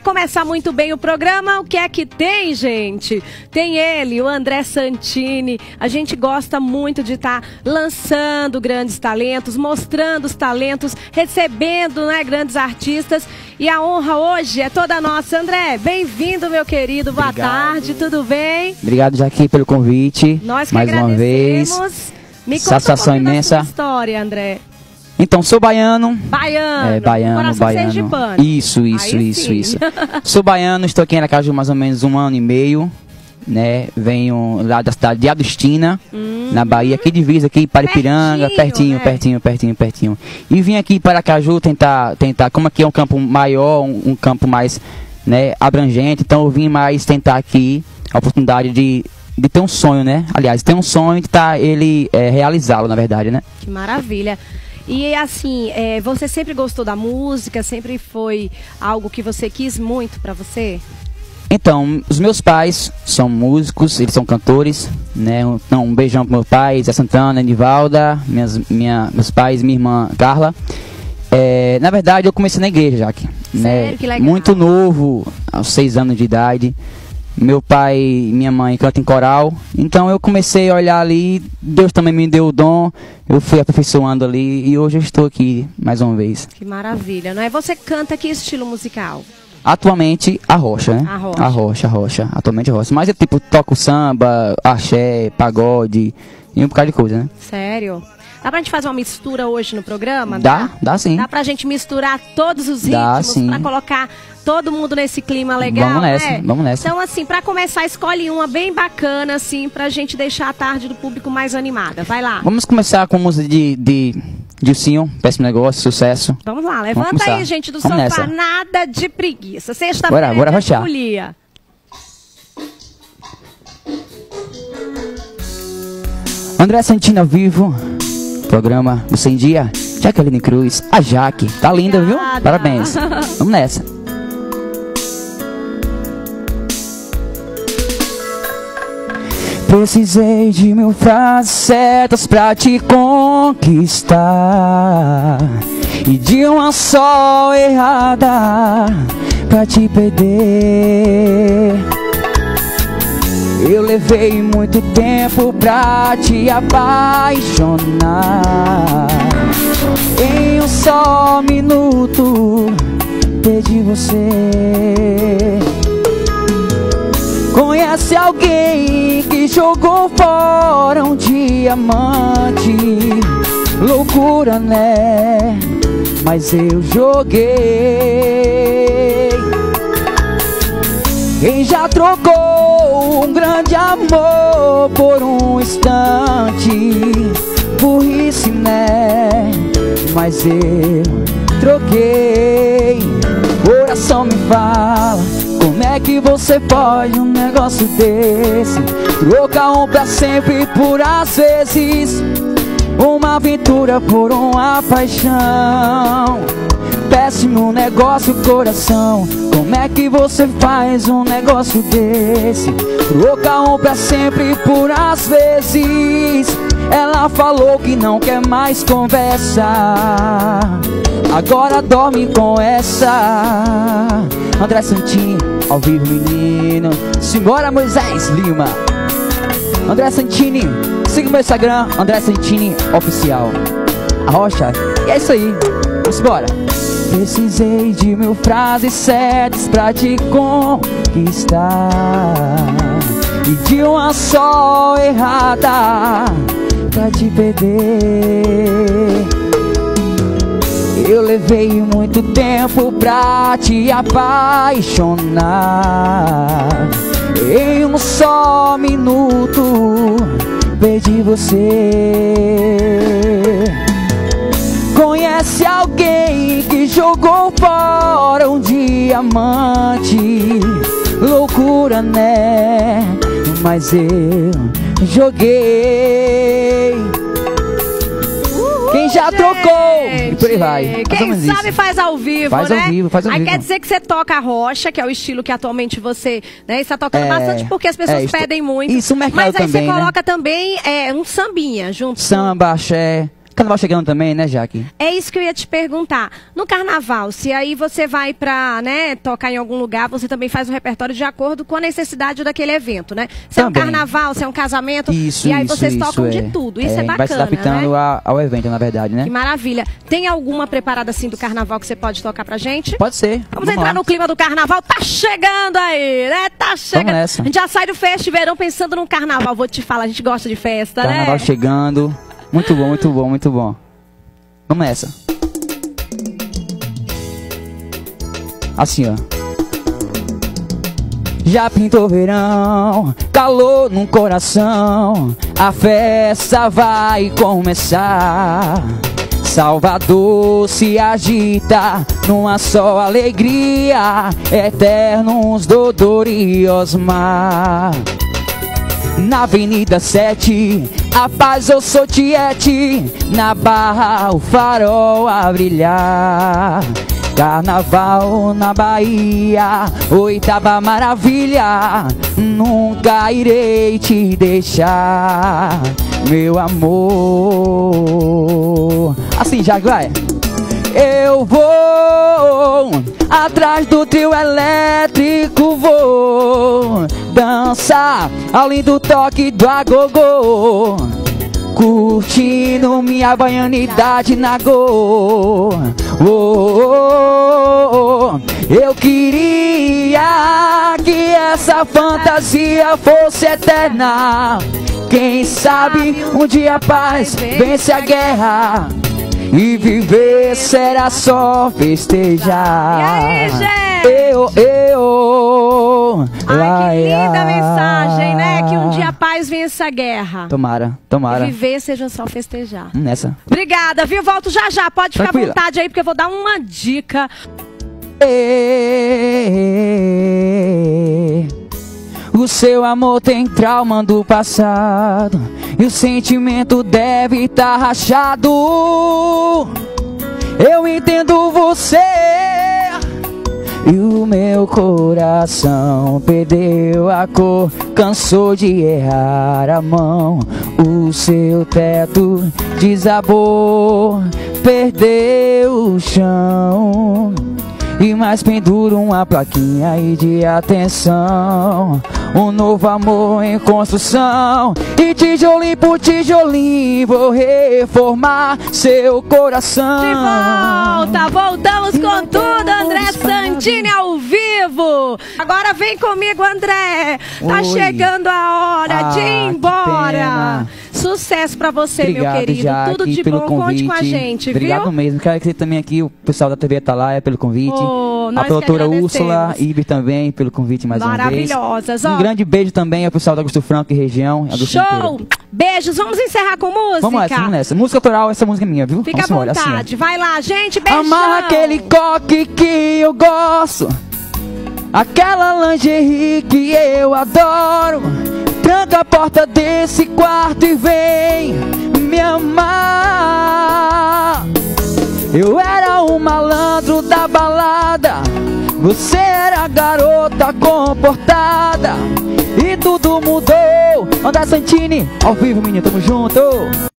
para começar muito bem o programa, o que é que tem, gente? Tem ele, o André Santini. A gente gosta muito de estar tá lançando grandes talentos, mostrando os talentos, recebendo né, grandes artistas. E a honra hoje é toda nossa. André, bem-vindo, meu querido. Boa Obrigado. tarde, tudo bem? Obrigado, Jaqui, pelo convite. Nós que mais uma vez. Me conta Satisfação um imensa. história, André. Então, sou baiano. Baiano. É, baiano, baiano. Isso, isso, Aí isso, sim. isso. sou baiano, estou aqui em Aracaju mais ou menos um ano e meio. Né, venho lá da cidade de Adustina, hum, na Bahia, aqui divisa aqui para Ipiranga, pertinho, né? pertinho, pertinho, pertinho. E vim aqui para Aracaju tentar, tentar, como aqui é um campo maior, um, um campo mais, né, abrangente, então eu vim mais tentar aqui a oportunidade de de ter um sonho, né? Aliás, ter um sonho de tá ele é, realizá-lo, na verdade, né? Que maravilha. E assim, é, você sempre gostou da música? Sempre foi algo que você quis muito para você? Então, os meus pais são músicos, eles são cantores, né? Então, um beijão pro meu pai, Zé Santana, Enivalda, minhas, minha, meus pais, minha irmã Carla. É, na verdade, eu comecei na igreja, Jaque. Né? Que legal. Muito novo, aos seis anos de idade. Meu pai e minha mãe cantam em coral. Então eu comecei a olhar ali, Deus também me deu o dom, eu fui aperfeiçoando ali e hoje eu estou aqui mais uma vez. Que maravilha, não é? Você canta que estilo musical? Atualmente a rocha, né? A rocha. A rocha, a rocha. Atualmente a rocha. Mas é tipo, toco samba, axé, pagode e um bocado de coisa, né? Sério? Dá pra gente fazer uma mistura hoje no programa? Dá, dá, dá sim. Dá pra gente misturar todos os dá, ritmos sim. pra colocar todo mundo nesse clima legal, Vamos nessa, né? vamos nessa. Então, assim, para começar, escolhe uma bem bacana, assim, pra gente deixar a tarde do público mais animada. Vai lá. Vamos começar com música de, de Dilcinho, péssimo negócio, sucesso. Vamos lá, levanta Vamos aí, gente, do Vamos sofá, nessa. nada de preguiça. Sexta-feira bora, bora rochar. André Santina ao vivo, programa do 100 Dia. Jaqueline Cruz, a Jaque. Tá linda, Obrigada. viu? Parabéns. Vamos nessa. Precisei de mil frases certas pra te conquistar. E de uma só errada pra te perder. Eu levei muito tempo pra te apaixonar. Em um só minuto perdi você Conhece alguém que jogou fora um diamante Loucura, né? Mas eu joguei Quem já trocou um grande amor por um instante Burrice, né? mas eu troquei. Coração me como é que você pode um negócio desse? Trocar um pra sempre por às vezes, uma aventura por uma paixão. Péssimo negócio, coração. Como é que você faz um negócio desse? Trocar um pra sempre por às vezes ela falou que não quer mais conversa. Agora dorme com essa. André Santini, ao vivo menino. Simbora Moisés Lima. André Santini, siga meu Instagram André Santini Oficial. A Rocha, e é isso aí. Vamos embora. Precisei de mil frases certas pra te conquistar. E de uma só errada pra te perder. Eu levei muito tempo pra te apaixonar. Em um só minuto perdi você. Conhece alguém que jogou fora um diamante? Loucura, né? Mas eu joguei. Já gente, trocou? E por aí vai. Quem sabe isso. faz ao vivo, faz né? Faz ao vivo, faz ao aí vivo. quer dizer que você toca a rocha, que é o estilo que atualmente você né, está tocando é, bastante, porque as pessoas é, pedem muito. Isso, o mercado Mas aí também, você né? coloca também é, um sambinha junto. Samba, axé, Carnaval chegando também, né, Jaque? É isso que eu ia te perguntar. No carnaval, se aí você vai pra, né, tocar em algum lugar, você também faz um repertório de acordo com a necessidade daquele evento, né? Se é um Também. carnaval, se é um casamento, Isso, e aí isso, vocês isso, tocam é. de tudo. Isso é, Vai se bacana, adaptando né? ao evento, na verdade, né? Que maravilha. Tem alguma preparada assim do carnaval que você pode tocar pra gente? Pode ser. Vamos, entrar lá. no clima do carnaval. Tá chegando aí, né? Tá chegando. nessa. A gente já sai do festa verão pensando no carnaval. Vou te falar, a gente gosta de festa, Carnaval né? chegando. Muito bom, muito bom, muito bom. Vamos nessa. Assim, ó. Já pintou verão, calor no coração, a festa vai começar. Salvador se agita numa só alegria, eternos Dodor e Osmar. Na Avenida 7, a paz eu sou tiete. Na Barra, o farol a brilhar. Carnaval na Bahia, oitava maravilha. Nunca irei te deixar, meu amor. Assim já vai. Eu vou atrás do trio elétrico, vou dançar ao lindo toque do agogô. Curtindo minha baianidade na go. Oh, oh, oh. Eu queria que essa fantasia fosse eterna. Quem sabe um dia a paz vence a guerra. E viver será só festejar. E aí, gente? Eu, eu. Ai, que linda mensagem, né? Que um dia a paz vença a guerra. Tomara, E tomara. viver seja só festejar. Nessa. Obrigada, viu? Volto já já. Pode ficar Tranquila. à vontade aí, porque eu vou dar uma dica. O seu amor tem trauma do passado E o sentimento deve estar rachado. Eu entendo você. E o meu coração perdeu a cor Cansou de errar a mão. O seu teto desabou Perdeu o chão e mais pendura uma plaquinha aí de atenção Um novo amor em construção E tijolinho por tijolinho Vou reformar seu coração De volta, voltamos com tudo, André Santini ao vivo. Agora vem comigo, André. Tá Oi. chegando a hora Ah, de ir embora. Sucesso pra você, Obrigado, meu querido. Jaque, Tudo de bom, convite. conte com a gente, Obrigado viu? mesmo. Quero agradecer também aqui o pessoal da TV Atalaia pelo convite. Oh, a produtora Úrsula. Iber também pelo convite mais uma vez. Maravilhosas, ó. Um grande beijo também ao pessoal da Augusto Franco e região. Augusto Show! inteiro. Beijos, vamos encerrar com música? Vamos nessa, vamos nessa. Música autoral, essa música é minha, viu? Fica vamos à embora, assim, vontade, vai lá, gente, beijão. Amarra aquele coque que eu gosto Aquela lingerie que eu adoro Tranca a porta desse quarto e vem me amar. Eu era o malandro da balada Você era a garota comportada. E tudo mudou. André Santini, ao vivo menino, tamo junto